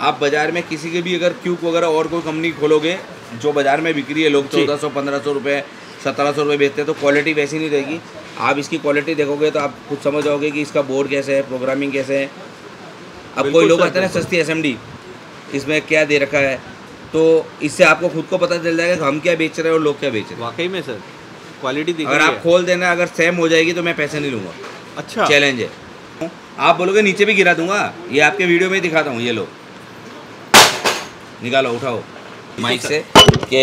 आप बाज़ार में किसी के भी अगर क्यूक वगैरह और कोई कंपनी खोलोगे जो बाज़ार में बिक्री है लोग चौदह सौ पंद्रह सौ रुपये सत्रह सौ रुपये बेचते हैं तो क्वालिटी वैसी नहीं रहेगी। आप इसकी क्वालिटी देखोगे तो आप खुद समझ जाओगे कि इसका बोर्ड कैसे है प्रोग्रामिंग कैसे है। अब कोई लोग आते हैं ना सस्ती एसएमडी इसमें क्या दे रखा है तो इससे आपको खुद को पता चल जाएगा कि हम क्या बेच रहे हैं और लोग क्या बेच रहे हैं। वाकई में सर क्वालिटी दिख अगर आप खोल देना अगर सेम हो जाएगी तो मैं पैसे नहीं लूँगा। अच्छा। चैलेंज है। आप बोलोगे नीचे भी गिरा दूँगा ये आपके वीडियो में ही दिखाता हूँ ये लो। निकालो उठाओ। माइक से कि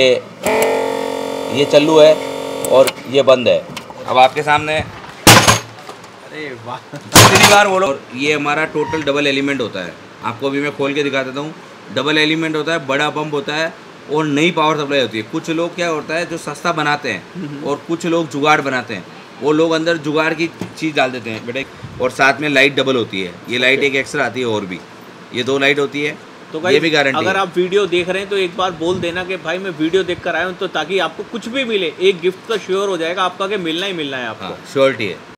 ये चालू है और ये बंद है। अब आपके सामने अरे वाह। दूसरी बार बोलो। और ये हमारा टोटल डबल एलिमेंट होता है। आपको अभी मैं खोल के दिखा देता हूँ। डबल एलिमेंट होता है बड़ा पंप होता है और नई पावर सप्लाई होती है। कुछ लोग क्या होता है जो सस्ता बनाते हैं और कुछ लोग जुगाड़ बनाते हैं। वो लोग अंदर जुगाड़ की चीज़ डाल देते हैं बेटे। और साथ में लाइट डबल होती है। ये लाइट एक एक्स्ट्रा आती है और भी। ये दो लाइट होती है। तो ये भी गारंटी अगर आप वीडियो देख रहे हैं तो एक बार बोल देना कि भाई मैं वीडियो देख कर आया हूँ तो ताकि आपको कुछ भी मिले एक गिफ्ट तो श्योर हो जाएगा आपका कि मिलना ही मिलना है आपको। हाँ श्योरिटी है।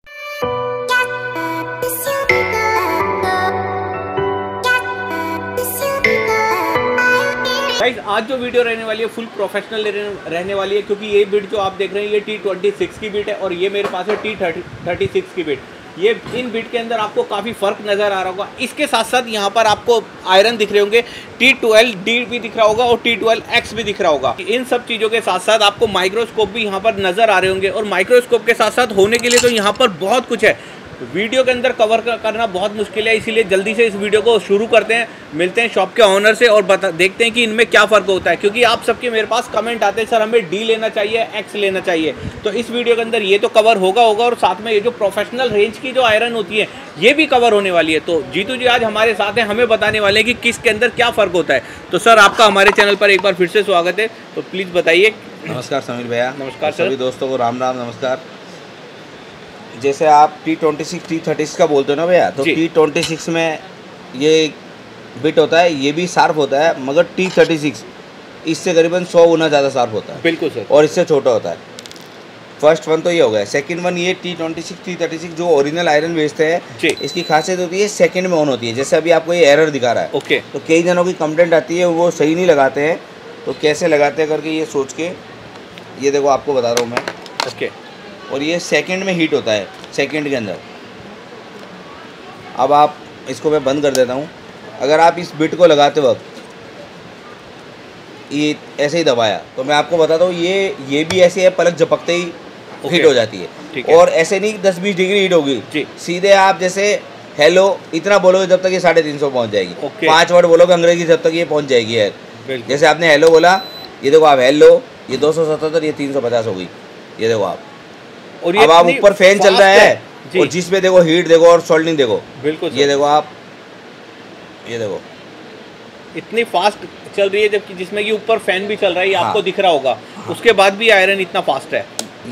गाइस आज जो वीडियो रहने वाली है फुल प्रोफेशनल रहने वाली है क्योंकि ये बिट जो आप देख रहे हैं ये टी ट्वेंटी सिक्स की बिट है और ये मेरे पास है टी थर्टी थर्टी सिक्स की बिट ये इन बिट के अंदर आपको काफ़ी फ़र्क नज़र आ रहा होगा। इसके साथ साथ यहाँ पर आपको आयरन दिख रहे होंगे टी ट्वेल्व डी भी दिख रहा होगा और टी ट्वेल्व एक्स भी दिख रहा होगा। इन सब चीज़ों के साथ साथ आपको माइक्रोस्कोप भी यहाँ पर नज़र आ रहे होंगे और माइक्रोस्कोप के साथ साथ होने के लिए तो यहाँ पर बहुत कुछ है। वीडियो के अंदर कवर करना बहुत मुश्किल है इसीलिए जल्दी से इस वीडियो को शुरू करते हैं। मिलते हैं शॉप के ऑनर से और बता देखते हैं कि इनमें क्या फ़र्क होता है क्योंकि आप सबके मेरे पास कमेंट आते हैं सर हमें डी लेना चाहिए एक्स लेना चाहिए। तो इस वीडियो के अंदर ये तो कवर होगा होगा और साथ में ये जो प्रोफेशनल रेंज की जो आयरन होती है ये भी कवर होने वाली है। तो जीतू जी आज हमारे साथ हैं हमें बताने वाले हैं कि किसके अंदर क्या फ़र्क होता है। तो सर आपका हमारे चैनल पर एक बार फिर से स्वागत है। तो प्लीज़ बताइए। नमस्कार समीर भैया। नमस्कार सर। सभी दोस्तों को राम राम नमस्कार। जैसे आप T twenty six T thirty का बोलते हो ना भैया तो टी ट्वेंटी सिक्स में ये बिट होता है ये भी शार्प होता है मगर टी थर्टी सिक्स इससे करीबन सौ गुना ज़्यादा शार्प होता है। बिल्कुल सर। और इससे छोटा होता है। फ़र्स्ट वन तो ये हो गया सेकंड वन ये T twenty six T thirty six जो ओरिजिनल आयरन बेचते हैं इसकी खासियत होती है सेकंड में ऑन होती है। जैसे अभी आपको ये एरर दिखा रहा है। ओके। तो कई जनों की कंप्लेंट आती है वो सही नहीं लगाते हैं। तो कैसे लगाते हैं करके ये सोच के ये देखो आपको बता रहा हूँ मैं। ओके। और ये सेकंड में हीट होता है सेकंड के अंदर। अब आप इसको मैं बंद कर देता हूँ। अगर आप इस बिट को लगाते वक्त ये ऐसे ही दबाया तो मैं आपको बताता हूँ ये ये भी ऐसे है पलक झपकते ही ओके। हीट हो जाती है। है। और ऐसे नहीं दस बीस डिग्री हीट होगी। सीधे आप जैसे हेलो इतना बोलोगे जब तक ये साढ़े तीन सौ पहुँच जाएगी। ओके। पाँच वर्ड बोलोगे अंग्रेज़ी जब तक ये पहुँच जाएगी है जैसे आपने हेलो बोला ये देखो आप हेलो ये दो सौ सतहत्तर ये तीन सौ पचास हो गई। ये देखो आप। और ये अब आप ऊपर फ़ैन चल रहा है और जिसमें देखो हीट देखो और सोल्डिंग देखो। बिल्कुल ये देखो आप ये देखो। इतनी फास्ट चल रही है जबकि जिसमें कि ऊपर फ़ैन भी चल रहा है ये हाँ। आपको दिख रहा होगा। उसके बाद भी आयरन इतना फास्ट है।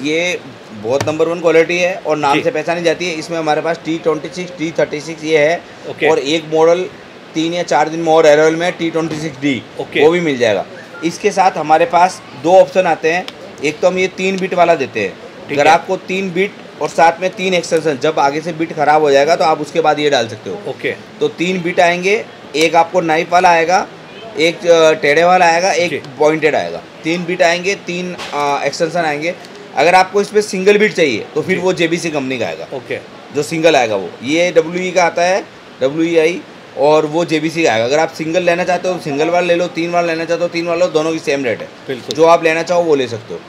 ये बहुत नंबर वन क्वालिटी है और नाम। से पहचानी जाती है। इसमें हमारे पास T twenty six T thirty six ये है। और एक मॉडल तीन या चार दिन में और एरोल में टी ट्वेंटी सिक्स डी। वो भी मिल जाएगा। इसके साथ हमारे पास दो ऑप्शन आते हैं। एक तो हम ये तीन बिट वाला देते हैं। अगर आपको तीन बिट और साथ में तीन एक्सटेंशन जब आगे से बिट खराब हो जाएगा तो आप उसके बाद ये डाल सकते हो। ओके। तो तीन बिट आएँगे एक आपको नाइफ वाला आएगा एक टेढ़े वाला आएगा एक पॉइंटेड आएगा। तीन बिट आएँगे तीन एक्सटेंशन आएँगे। अगर आपको इसमें सिंगल बिट चाहिए तो फिर जी। वो जेबीसी कंपनी का आएगा। ओके। जो सिंगल आएगा वो। ये डब्ल्यूई का आता है डब्ल्यू आई और वो जेबीसी का आएगा। अगर आप सिंगल लेना चाहते हो सिंगल वाला ले लो तीन वाला लेना चाहते हो तीन वाला लो दोनों की सेम रेट है। जो आप लेना चाहो वो ले सकते हो।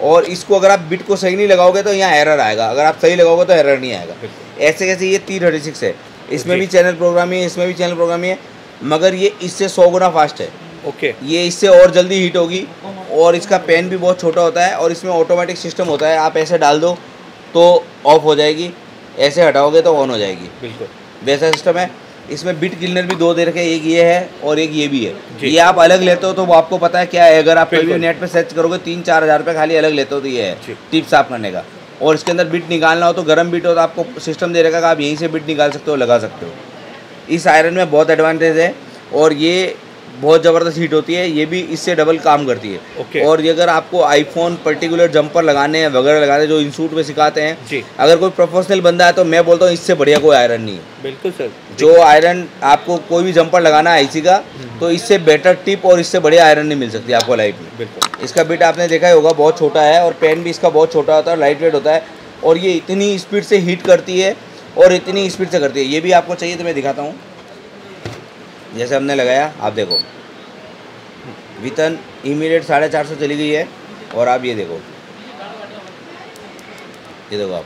और इसको अगर आप बिट को सही नहीं लगाओगे तो यहाँ एरर आएगा। अगर आप सही लगाओगे तो एरर नहीं आएगा। ऐसे कैसे ये टी थर्टी सिक्स है? इसमें भी चैनल प्रोग्राम है इसमें भी चैनल प्रोग्राम है मगर ये इससे सौ गुना फास्ट है। ओके। ये इससे और जल्दी हीट होगी और इसका पेन भी बहुत छोटा होता है और इसमें ऑटोमेटिक सिस्टम होता है। आप ऐसे डाल दो तो ऑफ़ हो जाएगी ऐसे हटाओगे तो ऑन हो जाएगी। बिल्कुल। वैसा सिस्टम है। इसमें बिट क्लीनर भी दो दे रखे हैं, एक ये है और एक ये भी है। ये आप अलग लेते हो तो वो आपको पता है क्या है अगर आप कभी नेट पे सर्च करोगे तीन चार हज़ार रुपये खाली अलग लेते हो तो ये है टिप साफ़ करने का। और इसके अंदर बिट निकालना हो तो गर्म बिट हो तो आपको सिस्टम दे रखा कि आप यहीं से बिट निकाल सकते हो लगा सकते हो। इस आयरन में बहुत एडवांटेज है और ये बहुत ज़बरदस्त हीट होती है ये भी इससे डबल काम करती है। ओके। और ये अगर आपको आईफोन पर्टिकुलर जंपर लगाने हैं वगैरह लगाने जो इंस्टीट्यूट में सिखाते हैं जी। अगर कोई प्रोफेशनल बंदा है तो मैं बोलता हूँ इससे बढ़िया कोई आयरन नहीं है। बिल्कुल सर। जो आयरन आपको कोई भी जंपर लगाना है आईसी का हम्म। तो इससे बेटर टिप और इससे बढ़िया आयरन नहीं मिल सकती आपको लाइफ में। बिल्कुल। इसका बिट आपने देखा ही होगा बहुत छोटा है और पेन भी इसका बहुत छोटा होता है लाइट वेट होता है। और ये इतनी स्पीड से हीट करती है और इतनी स्पीड से करती है। ये भी आपको चाहिए तो मैं दिखाता हूँ। जैसे हमने लगाया आप देखो। वितन इमीडिएट साढ़े चार सौ चली गई है और आप ये देखो। ये देखो आप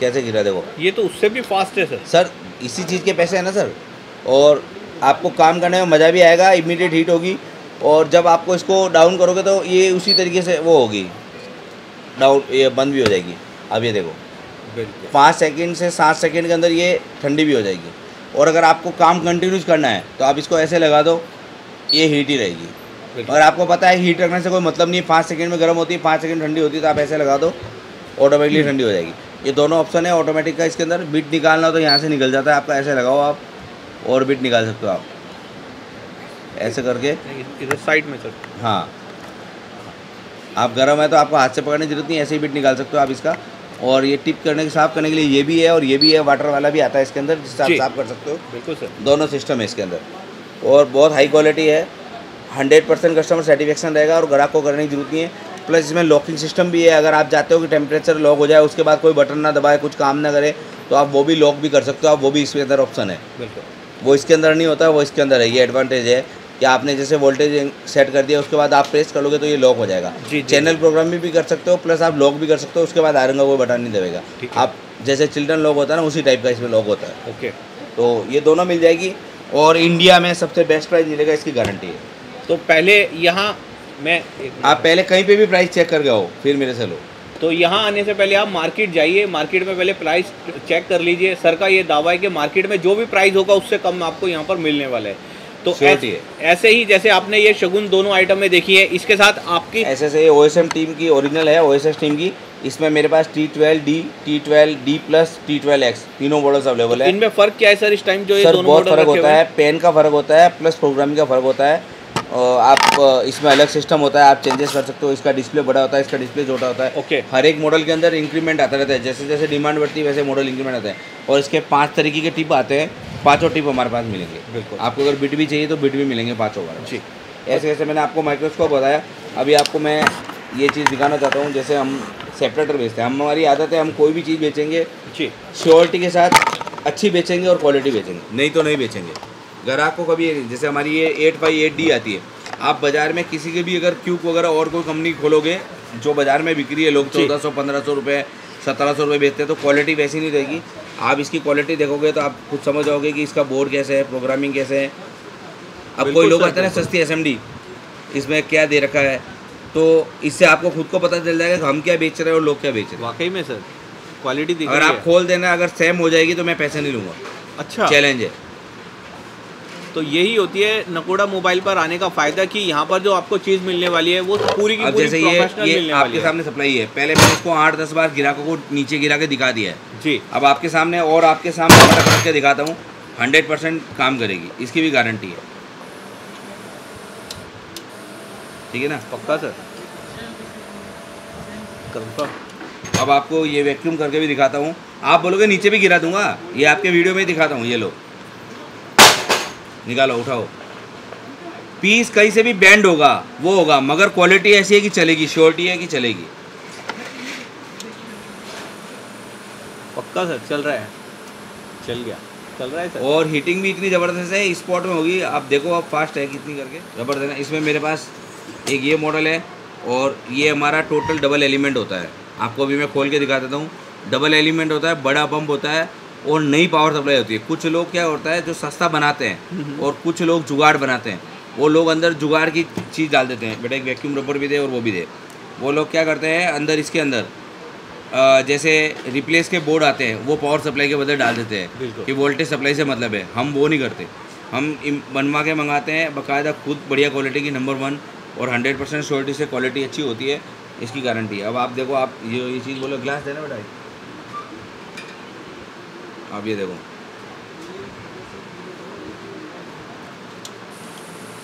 कैसे गिरा देखो। ये तो उससे भी फास्ट है सर सर इसी चीज़ के पैसे हैं ना सर? और आपको काम करने में मज़ा भी आएगा इमीडिएट हीट होगी और जब आपको इसको डाउन करोगे तो ये उसी तरीके से वो होगी। डाउन ये बंद भी हो जाएगी। अब ये देखो। पाँच सेकंड से सात सेकंड के अंदर ये ठंडी भी हो जाएगी। और अगर आपको काम कंटिन्यूस करना है तो आप इसको ऐसे लगा दो ये हीट ही रहेगी। और आपको पता है हीट रखने से कोई मतलब नहीं है पाँच सेकेंड में गर्म होती है पाँच सेकेंड ठंडी होती है तो आप ऐसे लगा दो ऑटोमेटिकली ठंडी हो जाएगी। ये दोनों ऑप्शन है ऑटोमेटिक का इसके अंदर बिट निकालना हो तो यहाँ से निकल जाता है आपका ऐसे लगाओ आप और बिट निकाल सकते हो आप। ऐसे करके। इधर साइड में सर हाँ। आप गर्म है तो आपको हाथ से पकड़ने की ज़रूरत नहीं ऐसे ही बिट निकाल सकते हो आप इसका। और ये टिप करने के साफ़ करने के लिए ये भी है और ये भी है वाटर वाला भी आता है इसके अंदर जिससे आप साफ़ कर सकते हो। बिल्कुल सर। दोनों सिस्टम है इसके अंदर। और बहुत हाई क्वालिटी है। हंड्रेड परसेंट कस्टमर सेटिस्फेक्शन रहेगा और ग्राहक को करने की ज़रूरत नहीं है। प्लस इसमें लॉकिंग सिस्टम भी है। अगर आप चाहते हो कि टेम्परेचर लॉक हो जाए उसके बाद कोई बटन ना दबाए कुछ काम ना करे तो आप वो भी लॉक भी कर सकते हो। आप वो भी इसके अंदर ऑप्शन है। बिल्कुल। वो इसके अंदर नहीं होता वो इसके अंदर है। ये एडवांटेज है। कि आपने जैसे वोल्टेज सेट कर दिया उसके बाद आप प्रेस कर लोगे तो ये लॉक हो जाएगा। जी, जी, चैनल प्रोग्राम भी, भी कर सकते हो प्लस आप लॉक भी कर सकते हो उसके बाद आयरन का कोई बटन नहीं देगा आप जैसे चिल्ड्रन लॉक होता है ना उसी टाइप का इसमें लॉक होता है। ओके तो ये दोनों मिल जाएगी और इंडिया में सबसे बेस्ट प्राइस मिलेगा इसकी गारंटी है। तो पहले यहाँ मैं आप पहले कहीं पे भी प्राइस चेक करके हो फिर मेरे से लो। तो यहाँ आने से पहले आप मार्केट जाइए मार्केट में पहले प्राइस चेक कर लीजिए। सर का ये दावा है कि मार्केट में जो भी प्राइस होगा उससे कम आपको यहाँ पर मिलने वाला है। तो ऐसे ही जैसे आपने ये शगुन दोनों आइटम में देखी है इसके साथ आपकी ऐसे ऐसे ओ टीम की ओरिजिनल है ओ टीम की। इसमें मेरे पास T twelve D T twelve D plus T twelve X तीनों मॉडल्स अवेलेबल है। इनमें फ़र्क क्या है सर इस टाइम जो ये सर दोनों बहुत फ़र्क होता है पेन का फ़र्क होता है प्लस प्रोग्रामिंग का फ़र्क होता है। आप इसमें अलग सिस्टम होता है आप चेंजेस कर सकते हो इसका डिस्प्ले बड़ा होता है इसका डिस्प्ले छोटा होता है। ओके हर एक मॉडल के अंदर इंक्रीमेंट आता रहता है जैसे जैसे डिमांड बढ़ती है वैसे मॉडल इंक्रीमेंट आता है। और इसके पाँच तरीके के टिप आते हैं पाँचों टिप हमारे पास मिलेंगे। बिल्कुल। आपको अगर बिट भी चाहिए तो बिट भी मिलेंगे पाँचों बार जी। ऐसे ऐसे मैंने आपको माइक्रोस्कोप बताया। अभी आपको मैं ये चीज़ दिखाना चाहता हूँ जैसे हम सेपरेटर बेचते हैं। हम हमारी आदत है हम कोई भी चीज़ बेचेंगे जी। श्योरिटी के साथ अच्छी बेचेंगे और क्वालिटी बेचेंगे। नहीं तो नहीं बेचेंगे। ग्राहक को कभी जैसे हमारी ये एट बाई एट डी आती है आप बाज़ार में किसी के भी अगर क्यूक वगैरह और कोई कंपनी खोलोगे जो बाज़ार में बिक्री है लोग चौदह सौ पंद्रह सौ रुपये सत्रह सौ रुपये बेचते हैं तो क्वालिटी वैसी नहीं रहेगी। आप इसकी क्वालिटी देखोगे तो आप खुद समझ जाओगे कि इसका बोर्ड कैसे है प्रोग्रामिंग कैसे है। अब कोई लोग आते हैं ना सस्ती एसएमडी इसमें क्या दे रखा है तो इससे आपको खुद को पता चल जाएगा कि हम क्या बेच रहे हैं और लोग क्या बेच रहे हैं। वाकई में सर क्वालिटी अगर आप खोल देना अगर सेम हो जाएगी तो मैं पैसे नहीं लूँगा। अच्छा। चैलेंज है। तो यही होती है नकोड़ा मोबाइल पर आने का फ़ायदा कि यहाँ पर जो आपको चीज़ मिलने वाली है वो पूरी की पूरी जैसे ये ये मिलने आपके सामने सप्लाई है। पहले मैंने इसको आठ दस बार ग्राहकों को नीचे गिरा के दिखा दिया है। जी। अब आपके सामने और आपके सामने फटक फटक के दिखाता हूँ हंड्रेड परसेंट काम करेगी। इसकी भी गारंटी है। ठीक है ना? पक्का सर? कंफर्म अब आपको ये वैक्यूम करके भी दिखाता हूँ। आप बोलोगे नीचे भी गिरा दूँगा। ये आपके वीडियो में ही दिखाता हूँ ये लो। निकालो उठाओ। पीस कहीं से भी बैंड होगा वो होगा मगर क्वालिटी ऐसी है कि चलेगी श्योरिटी है कि चलेगी। पक्का सर चल रहा है। चल गया। चल रहा है सर। और हीटिंग भी इतनी ज़बरदस्त है स्पॉट में होगी। आप देखो आप फास्ट है कितनी करके। ज़बरदस्त है। इसमें मेरे पास एक ये मॉडल है और ये हमारा टोटल डबल एलिमेंट होता है। आपको अभी मैं खोल के दिखा देता हूँ। डबल एलिमेंट होता है बड़ा पंप होता है और नई पावर सप्लाई होती है। कुछ लोग क्या होता है जो सस्ता बनाते हैं और कुछ लोग जुगाड़ बनाते हैं। वो लोग अंदर जुगाड़ की चीज़ डाल देते हैं। बेटा एक वैक्यूम रबर भी दे और वो भी दे। वो लोग क्या करते हैं अंदर इसके अंदर जैसे रिप्लेस के बोर्ड आते हैं वो पावर सप्लाई के बदले डाल देते हैं कि वोल्टेज सप्लाई से मतलब है। हम वो नहीं करते। हम बनवा के मंगाते हैं बाकायदा खुद बढ़िया क्वालिटी की नंबर वन और हंड्रेड परसेंट श्योरिटी से क्वालिटी अच्छी होती है। इसकी गारंटी है। अब आप देखो आप ये ये चीज़ बोलो ग्लास देना बेटा। आप ये देखो।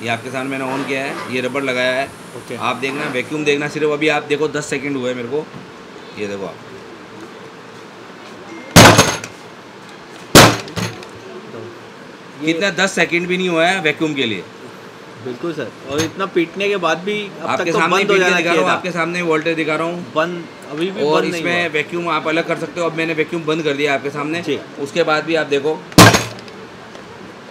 ये आपके सामने मैंने ऑन किया है ये रबड़ लगाया है। ओके आप देखना वैक्यूम देखना सिर्फ़ अभी आप देखो दस सेकंड हुए मेरे को। ये देखो आप। ये कितना दस सेकंड भी नहीं हुआ है वैक्यूम के लिए। बिल्कुल सर। और इतना पीटने के बाद भी अब आपके तक तो सामने बंद हो जाना दिखा रहा हूँ आपके सामने वोल्टेज दिखा रहा हूँ। बंद अभी भी और बंद इसमें वैक्यूम आप अलग कर सकते हो अब मैंने वैक्यूम बंद कर दिया आपके सामने। उसके बाद भी आप देखो।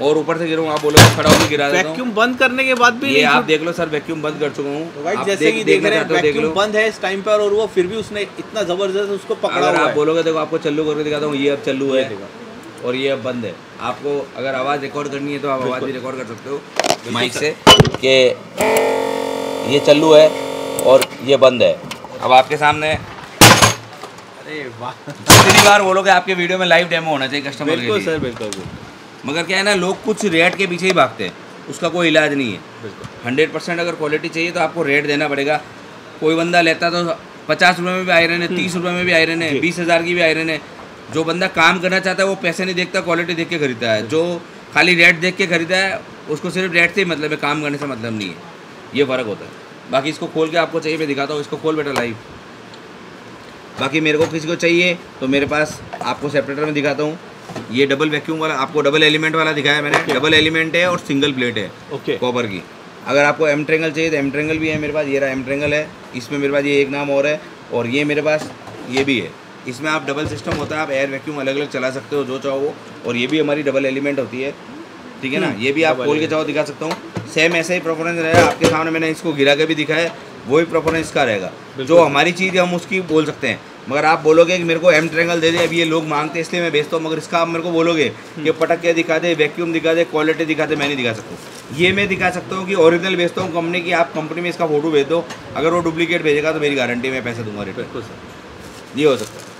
और ऊपर से गिरूँ आप बोलो खड़ा होकर गिरा वैक्यूम बंद करने के बाद भी ये आप देख लो सर वैक्यूम बंद कर चुका तो हूँ भाई जैसे देख- कि देख रहे चाहते देख वैक्यूम बंद है इस टाइम पर और वो फिर भी उसने इतना ज़बरदस्त उसको पकड़ा अगर आप बोलोगे देखो आपको चालू करके दिखाता हूँ ये अब चालू ये है और ये अब बंद है। आपको अगर आवाज़ रिकॉर्ड करनी है तो आप आवाज़ भी रिकॉर्ड कर सकते हो। माइक से कि ये चालू है और ये बंद है। अब आपके सामने अरे वाह। जितनी बार बोलोगे आपके वीडियो में लाइव डेमो होना चाहिए कस्टमर के बिल्कुल लिए। सर बिल्कुल मगर क्या है ना लोग कुछ रेट के पीछे ही भागते हैं उसका कोई इलाज नहीं है। हंड्रेड परसेंट अगर क्वालिटी चाहिए तो आपको रेट देना पड़ेगा। कोई बंदा लेता तो पचास रुपये में भी आयरन है तीस रुपये में भी आयरन है। बीस हज़ार की भी आयरन है। जो बंदा काम करना चाहता है वो पैसे नहीं देखता क्वालिटी देख के खरीदता है। जो खाली रेट देख के खरीदा है उसको सिर्फ़ रेट से ही मतलब है काम करने से मतलब नहीं है। ये फ़र्क होता है। बाकी इसको खोल के आपको चाहिए मैं दिखाता हूँ इसको खोल बेटा लाइव बाकी मेरे को किसी को चाहिए तो मेरे पास आपको सेपरेटर में दिखाता हूँ। ये डबल वैक्यूम वाला आपको डबल एलिमेंट वाला दिखाया मैंने। डबल एलिमेंट है और सिंगल प्लेट है ओके कॉपर की। अगर आपको एम ट्रेंगल चाहिए तो एम ट्रेंगल भी है मेरे पास ये रहा एम ट्रेंगल है। इसमें मेरे पास ये एक नाम और है और ये मेरे पास ये भी है। इसमें आप डबल सिस्टम होता है आप एयर वैक्यूम अलग अलग चला सकते हो जो चाहो वो। और ये भी हमारी डबल एलिमेंट होती है। ठीक है ना? ये भी आप खोल के चाहो दिखा सकता हूँ। सेम ऐसा ही प्रोफरेंस रहेगा। आपके सामने मैंने इसको गिरा के भी दिखाया है। वही प्रोफरेंस का रहेगा। जो हमारी चीज़ है हम उसकी बोल सकते हैं। मगर आप बोलोगे कि मेरे को एम ट्रेंगल दे दे अभी ये लोग मांगते हैं इसलिए मैं बेचता हूँ। मगर इसका आप मेरे को बोलोगे कि पटक के दिखा दे वैक्यूम दिखा दे क्वालिटी दिखा दे मैं नहीं दिखा सकता ये मैं दिखा सकता हूँ कि ओरिजिनल बेचता हूँ कंपनी की। आप कंपनी में इसका फ़ोटो भेज दो। अगर वो डुप्लीकेट भेजेगा तो मेरी गारंटी में पैसे दूँगा रिटर्न ये हो सकता है।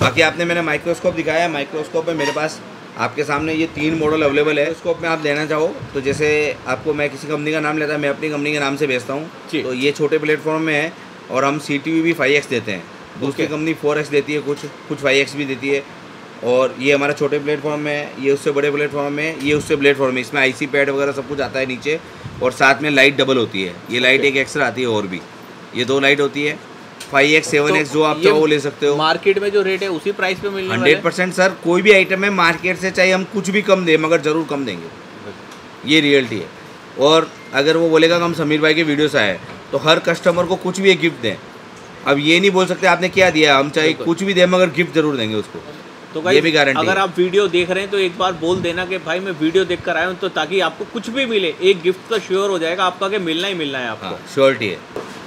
बाकी आपने मैंने माइक्रोस्कोप दिखाया है माइक्रोस्कोप में मेरे पास आपके सामने ये तीन मॉडल अवेलेबल है स्कोप में आप लेना चाहो तो जैसे आपको मैं किसी कंपनी का नाम लेता मैं अपनी कंपनी के नाम से बेचता जी। हूँ तो ये छोटे प्लेटफॉर्म में है और हम सी टी भी फाइव एक्स देते हैं। दूसरी कंपनी फोर एक्स देती है कुछ कुछ फाइव एक्स भी देती है और ये हमारा छोटे प्लेटफॉर्म में है ये उससे बड़े प्लेटफॉर्म में है ये उससे प्लेटफॉर्म में इसमें आईसी पैड वगैरह सब कुछ आता है नीचे और साथ में लाइट डबल होती है ये लाइट एक एक्स्ट्रा आती है और भी ये दो लाइट होती है फाइव एक्स सेवन एक्स जो आप चाहो वो ले सकते हो। मार्केट में जो रेट है उसी प्राइस पे मिल हंड्रेड परसेंट सर कोई भी आइटम है मार्केट से चाहे हम कुछ भी कम दें मगर ज़रूर कम देंगे। ये रियलिटी है। और अगर वो बोलेगा कि हम समीर भाई के वीडियो से आए तो हर कस्टमर को कुछ भी एक गिफ्ट दें। अब ये नहीं बोल सकते आपने क्या दिया? हम चाहे कुछ भी दें मगर गिफ्ट ज़रूर देंगे उसको। तो ये भी गारंटी अगर आप वीडियो देख रहे हैं तो एक बार बोल देना कि भाई मैं वीडियो देख कर आया हूँ तो ताकि आपको कुछ भी मिले एक गिफ्ट का श्योर हो जाएगा आपका कि मिलना ही मिलना है आपको। हाँ श्योरिटी है।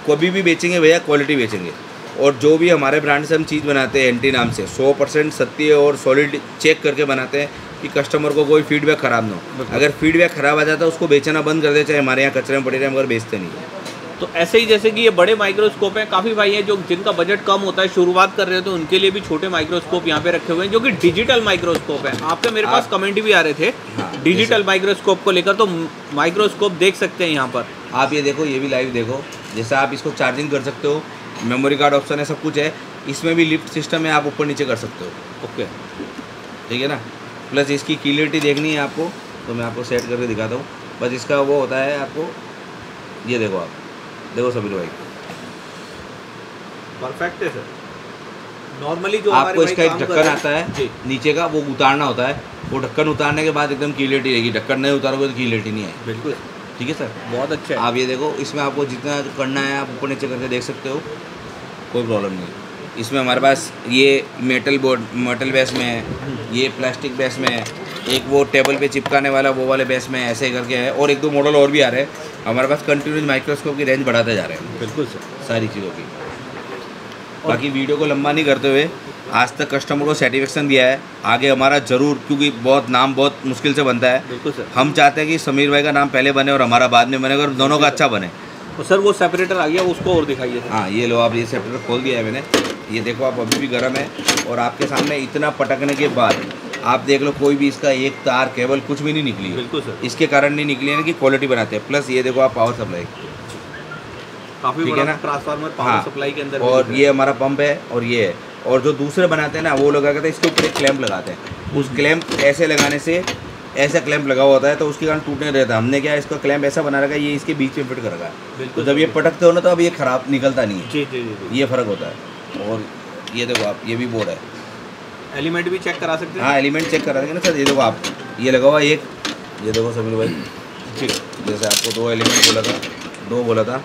कभी भी बेचेंगे भैया क्वालिटी बेचेंगे। और जो भी हमारे ब्रांड से हम चीज़ बनाते हैं एंटी नाम से सौ परसेंट सत्य और सॉलिड चेक करके बनाते हैं कि कस्टमर को कोई फीडबैक खराब ना हो। अगर फीडबैक खराब आ जाता है उसको बेचना बंद कर दे चाहे हमारे यहाँ कचरे में पड़े रहे मगर बेचते नहीं है। तो ऐसे ही जैसे कि ये बड़े माइक्रोस्कोप हैं काफ़ी भाई हैं जो जिनका बजट कम होता है शुरुआत कर रहे हो तो उनके लिए भी छोटे माइक्रोस्कोप यहाँ पे रखे हुए हैं जो कि डिजिटल माइक्रोस्कोप है। आपके मेरे पास कमेंट भी आ रहे थे हाँ, डिजिटल माइक्रोस्कोप को लेकर तो माइक्रोस्कोप देख सकते हैं यहाँ पर। आप ये देखो ये भी लाइव देखो। जैसे आप इसको चार्जिंग कर सकते हो मेमोरी कार्ड ऑप्शन है सब कुछ है। इसमें भी लिफ्ट सिस्टम है आप ऊपर नीचे कर सकते हो। ओके ठीक है ना? प्लस इसकी क्लियरिटी देखनी है आपको तो मैं आपको सेट करके दिखाता हूँ। बस इसका वो होता है आपको ये देखो आप। देखो सभी भाई। परफेक्ट है सर नॉर्मली जो आपको इसका एक ढक्कन आता है नीचे का वो उतारना होता है। वो ढक्कन उतारने के बाद एकदम क्लियरिटी रहेगी। ढक्कन नहीं उतारोगे तो क्लियरिटी नहीं आएगी। बिल्कुल। ठीक है सर बहुत अच्छा है। आप ये देखो इसमें आपको जितना करना है आप ऊपर नीचे करके देख सकते हो। कोई प्रॉब्लम नहीं इसमें हमारे पास ये मेटल बोर्ड मेटल बेस में है ये प्लास्टिक बेस में है एक वो टेबल पे चिपकाने वाला वो वाले बेस में ऐसे करके है और एक दो मॉडल और भी आ रहे हैं। हमारे पास कंटिन्यूस माइक्रोस्कोप की रेंज बढ़ाते जा रहे हैं। बिल्कुल सर। सारी चीज़ों की। बाकी वीडियो को लंबा नहीं करते हुए आज तक कस्टमर को सेटिस्फेक्शन दिया है। आगे हमारा ज़रूर क्योंकि बहुत नाम बहुत मुश्किल से बनता है। बिल्कुल सर। हम चाहते हैं कि समीर भाई का नाम पहले बने और हमारा बाद में बने और दोनों का अच्छा बने। तो सर वो सेपरेटर आ गया उसको और दिखाइए। हाँ ये लो आप ये सेपरेटर खोल दिया है मैंने। ये देखो आप अभी भी गर्म है और आपके सामने इतना पटकने के बाद आप देख लो कोई भी इसका एक तार केबल कुछ भी नहीं निकली बिल्कुल सर। इसके कारण नहीं निकली है ना कि क्वालिटी बनाते हैं। प्लस ये देखो आप पावर सप्लाई काफ़ी ठीक है ना? ट्रांसफार्मर पावर हाँ। सप्लाई के अंदर और ये हमारा पंप है और ये है। और जो दूसरे बनाते हैं ना वो लगा कहते हैं इसके ऊपर एक क्लैंप लगाते हैं। उस क्लैंप ऐसे लगाने से ऐसा क्लैम्प लगा हुआ होता है तो उसके कारण टूटने रहता। है हमने क्या इसका क्लैम्प ऐसा बना रखा है ये इसके बीच में फिट कर रखा है। तो जब ये पटकते हो ना तो अब ये खराब निकलता नहीं है। जी जी जी जी। ये फ़र्क होता है। और ये देखो आप ये भी बोर्ड है। एलिमेंट भी चेक करा सकते हैं? हाँ एलिमेंट चेक करा देंगे ना सर। ये देखो आप ये लगा हुआ एक। ये देखो समीर भाई। जी। जैसे आपको दो एलिमेंट बोला था दो बोला था।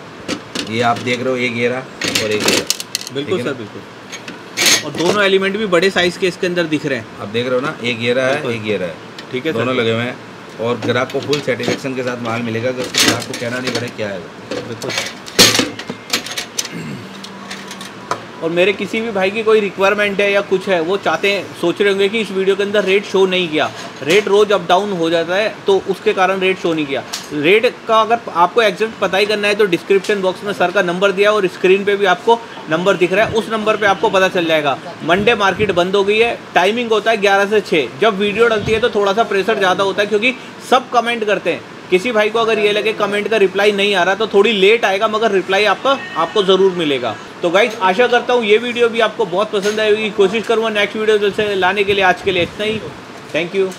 ये आप देख रहे हो एक ये रहा और एक ये बिल्कुल सर बिल्कुल। और दोनों एलिमेंट भी बड़े साइज़ के इसके अंदर दिख रहे हैं। आप देख रहे हो ना एक ये रहा है। एक ये रहा है। ठीक है दोनों लगे हुए हैं। और ग्राहक को फुल सेटिस्फेक्शन के साथ माल मिलेगा उसको ग्राहक को कहना नहीं पड़े क्या है? बिल्कुल। और मेरे किसी भी भाई की कोई रिक्वायरमेंट है या कुछ है, वो चाहते हैं, सोच रहे होंगे कि इस वीडियो के अंदर रेट शो नहीं किया। रेट रोज अप डाउन हो जाता है तो उसके कारण रेट शो नहीं किया। रेट का अगर आपको एग्जैक्ट पता ही करना है तो डिस्क्रिप्शन बॉक्स में सर का नंबर दिया और स्क्रीन पर भी आपको नंबर दिख रहा है। उस नंबर पर आपको पता चल जाएगा। मंडे मार्केट बंद हो गई है टाइमिंग होता है ग्यारह से छः जब वीडियो डलती है तो थोड़ा सा प्रेशर ज़्यादा होता है, क्योंकि सब कमेंट करते हैं। किसी भाई को अगर ये लगे कमेंट का रिप्लाई नहीं आ रहा तो थोड़ी लेट आएगा, मगर रिप्लाई आपका, आपको ज़रूर मिलेगा। तो गाइज़ आशा करता हूँ ये वीडियो भी आपको बहुत पसंद आएगी। कोशिश करूँगा नेक्स्ट वीडियो जैसे लाने के लिए, आज के लिए इतना ही। Thank you